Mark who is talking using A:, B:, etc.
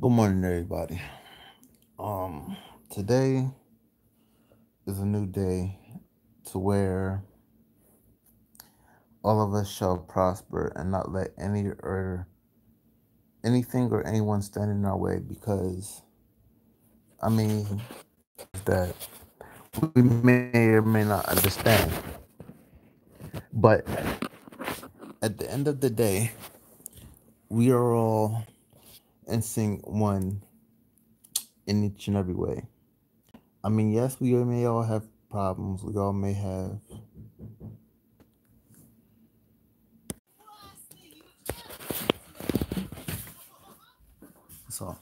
A: Good morning, everybody. Um, today is a new day to where all of us shall prosper and not let any or anything or anyone stand in our way because I mean that we may or may not understand. But at the end of the day, we are all in sync one in each and every way. I mean, yes, we may all have problems. We all may have so